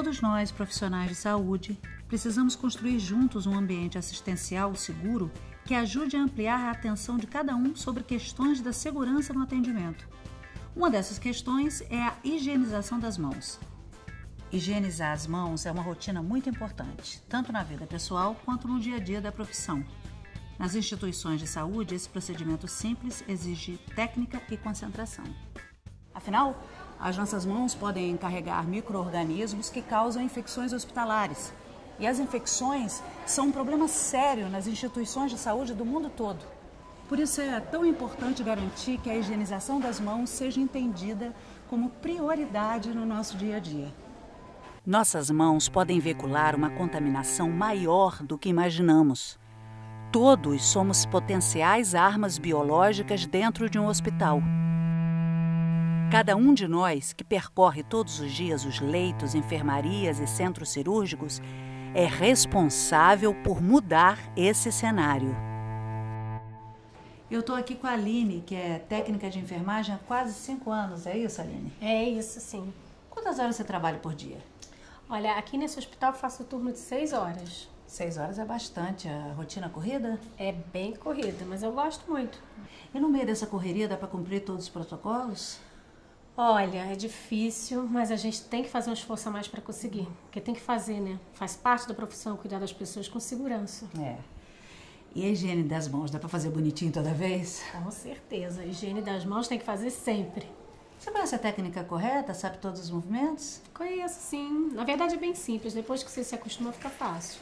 Todos nós, profissionais de saúde, precisamos construir juntos um ambiente assistencial seguro que ajude a ampliar a atenção de cada um sobre questões da segurança no atendimento. Uma dessas questões é a higienização das mãos. Higienizar as mãos é uma rotina muito importante, tanto na vida pessoal quanto no dia a dia da profissão. Nas instituições de saúde, esse procedimento simples exige técnica e concentração. Afinal, as nossas mãos podem carregar micro-organismos que causam infecções hospitalares. E as infecções são um problema sério nas instituições de saúde do mundo todo. Por isso é tão importante garantir que a higienização das mãos seja entendida como prioridade no nosso dia a dia. Nossas mãos podem veicular uma contaminação maior do que imaginamos. Todos somos potenciais armas biológicas dentro de um hospital. Cada um de nós que percorre todos os dias os leitos, enfermarias e centros cirúrgicos é responsável por mudar esse cenário. Eu estou aqui com a Aline, que é técnica de enfermagem há quase cinco anos, é isso, Aline? É isso, sim. Quantas horas você trabalha por dia? Olha, aqui nesse hospital eu faço turno de seis horas. Seis horas é bastante. A rotina corrida? É bem corrida, mas eu gosto muito. E no meio dessa correria dá para cumprir todos os protocolos? Olha, é difícil, mas a gente tem que fazer um esforço a mais para conseguir. Porque tem que fazer, né? Faz parte da profissão cuidar das pessoas com segurança. É. E a higiene das mãos, dá para fazer bonitinho toda vez? Com certeza. A higiene das mãos tem que fazer sempre. Você conhece a técnica correta? Sabe todos os movimentos? Conheço, sim. Na verdade é bem simples. Depois que você se acostuma, fica fácil.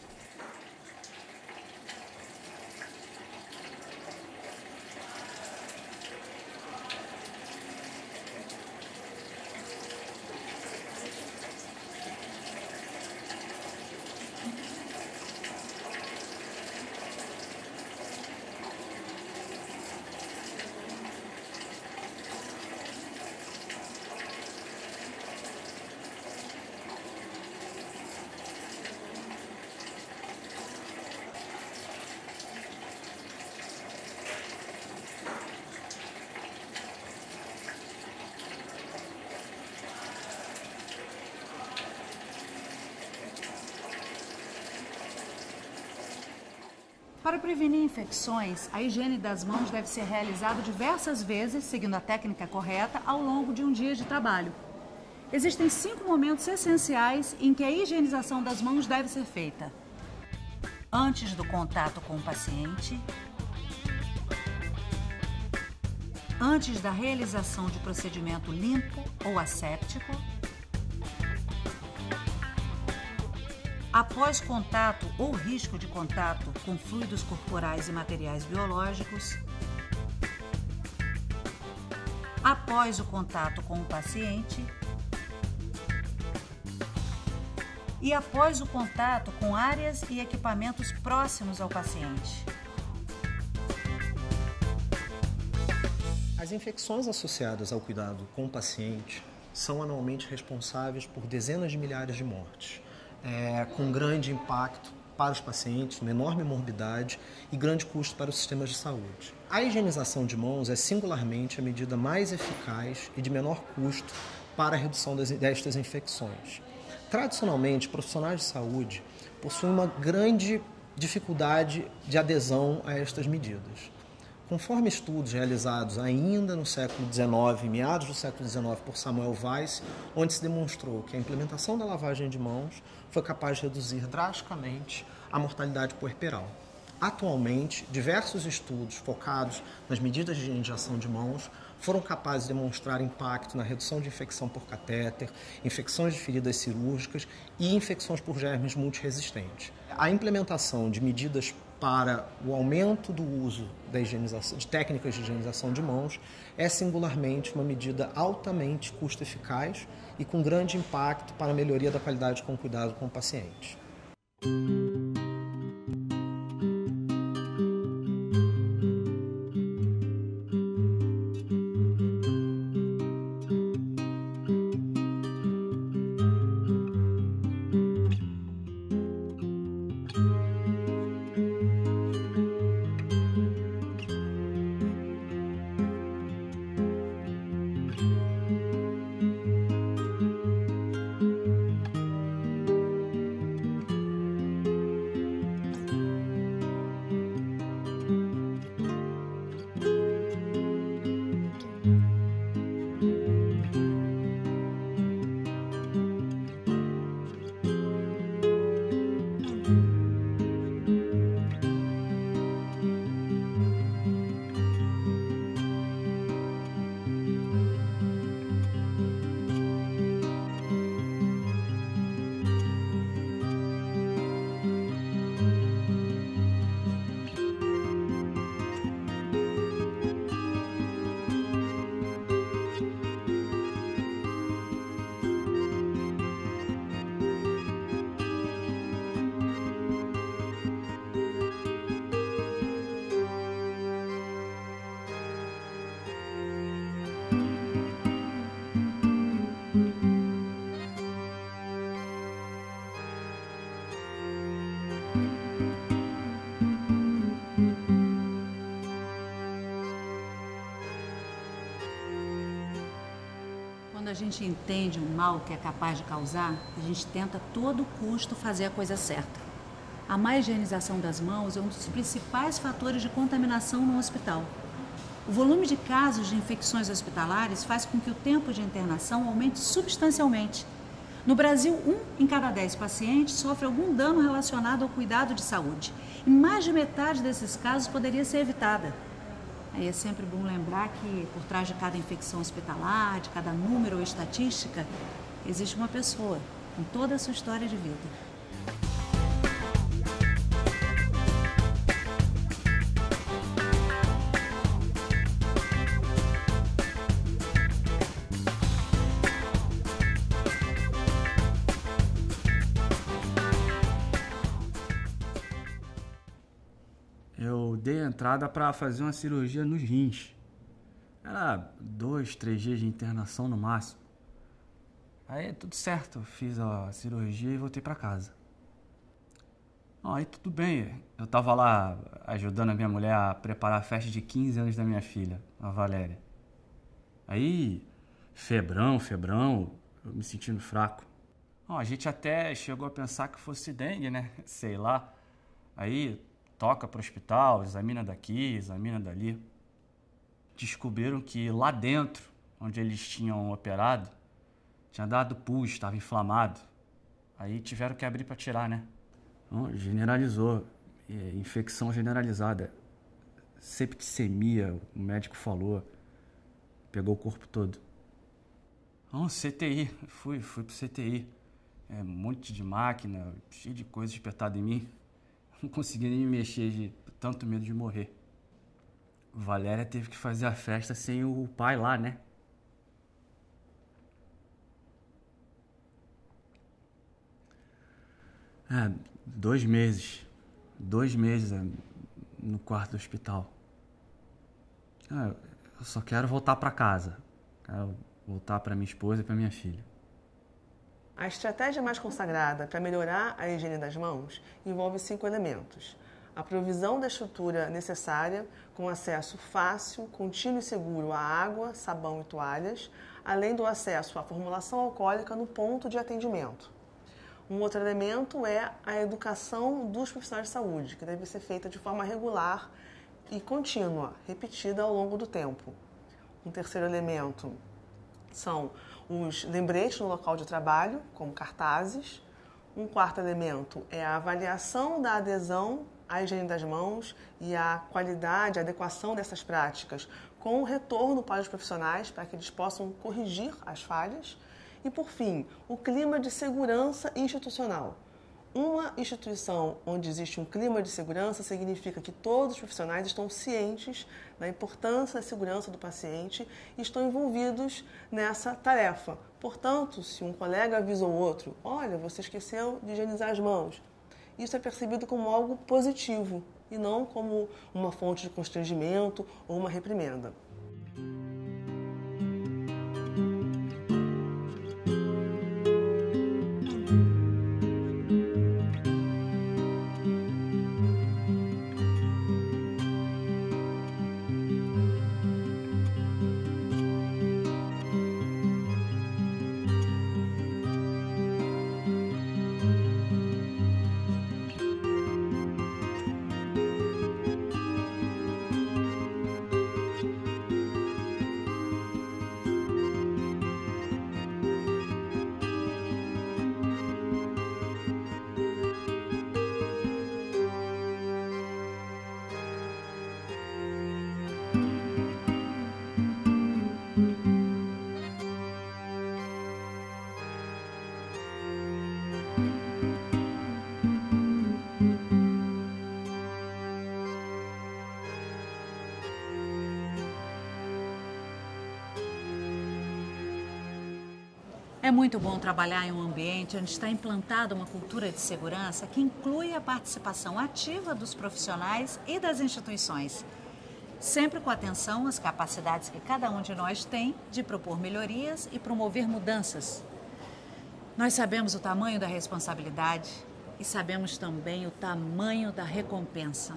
Para prevenir infecções, a higiene das mãos deve ser realizada diversas vezes, seguindo a técnica correta, ao longo de um dia de trabalho. Existem cinco momentos essenciais em que a higienização das mãos deve ser feita: antes do contato com o paciente, antes da realização de procedimento limpo ou asséptico após contato ou risco de contato com fluidos corporais e materiais biológicos, após o contato com o paciente e após o contato com áreas e equipamentos próximos ao paciente. As infecções associadas ao cuidado com o paciente são anualmente responsáveis por dezenas de milhares de mortes é, com grande impacto para os pacientes, uma enorme morbidade e grande custo para os sistemas de saúde. A higienização de mãos é singularmente a medida mais eficaz e de menor custo para a redução destas infecções. Tradicionalmente, profissionais de saúde possuem uma grande dificuldade de adesão a estas medidas. Conforme estudos realizados ainda no século XIX, meados do século XIX, por Samuel Weiss, onde se demonstrou que a implementação da lavagem de mãos foi capaz de reduzir drasticamente a mortalidade puerperal. Atualmente, diversos estudos focados nas medidas de higienização de mãos foram capazes de demonstrar impacto na redução de infecção por catéter, infecções de feridas cirúrgicas e infecções por germes multiresistentes. A implementação de medidas para o aumento do uso de técnicas de higienização de mãos é singularmente uma medida altamente custo-eficaz e com grande impacto para a melhoria da qualidade com cuidado com o paciente. Quando a gente entende o mal que é capaz de causar, a gente tenta a todo custo fazer a coisa certa. A má higienização das mãos é um dos principais fatores de contaminação no hospital. O volume de casos de infecções hospitalares faz com que o tempo de internação aumente substancialmente. No Brasil, um em cada dez pacientes sofre algum dano relacionado ao cuidado de saúde. E mais de metade desses casos poderia ser evitada. É sempre bom lembrar que por trás de cada infecção hospitalar, de cada número ou estatística, existe uma pessoa com toda a sua história de vida. Entrada para fazer uma cirurgia nos rins. Era dois, três dias de internação no máximo. Aí tudo certo, fiz a cirurgia e voltei para casa. Aí tudo bem, eu tava lá ajudando a minha mulher a preparar a festa de 15 anos da minha filha, a Valéria. Aí, febrão, febrão, eu me sentindo fraco. a gente até chegou a pensar que fosse dengue, né? Sei lá. Aí toca para o hospital, examina daqui, examina dali. Descobriram que lá dentro, onde eles tinham operado, tinha dado pus, estava inflamado. Aí tiveram que abrir para tirar, né? Então, generalizou, é, infecção generalizada, septicemia, o médico falou, pegou o corpo todo. CTI, fui, fui pro CTI. É, um monte de máquina, cheio de coisa espetada em mim. Não conseguia nem me mexer de tanto medo de morrer. Valéria teve que fazer a festa sem o pai lá, né? É, dois meses. Dois meses é, no quarto do hospital. É, eu só quero voltar para casa. Quero voltar para minha esposa e para minha filha. A estratégia mais consagrada para melhorar a higiene das mãos envolve cinco elementos. A provisão da estrutura necessária, com acesso fácil, contínuo e seguro à água, sabão e toalhas, além do acesso à formulação alcoólica no ponto de atendimento. Um outro elemento é a educação dos profissionais de saúde, que deve ser feita de forma regular e contínua, repetida ao longo do tempo. Um terceiro elemento são os lembretes no local de trabalho, como cartazes. Um quarto elemento é a avaliação da adesão à higiene das mãos e a qualidade, adequação dessas práticas com o retorno para os profissionais para que eles possam corrigir as falhas. E, por fim, o clima de segurança institucional uma instituição onde existe um clima de segurança significa que todos os profissionais estão cientes da importância da segurança do paciente e estão envolvidos nessa tarefa. Portanto, se um colega avisa o outro, olha, você esqueceu de higienizar as mãos, isso é percebido como algo positivo e não como uma fonte de constrangimento ou uma reprimenda. É muito bom trabalhar em um ambiente onde está implantada uma cultura de segurança que inclui a participação ativa dos profissionais e das instituições, sempre com atenção às capacidades que cada um de nós tem de propor melhorias e promover mudanças. Nós sabemos o tamanho da responsabilidade e sabemos também o tamanho da recompensa.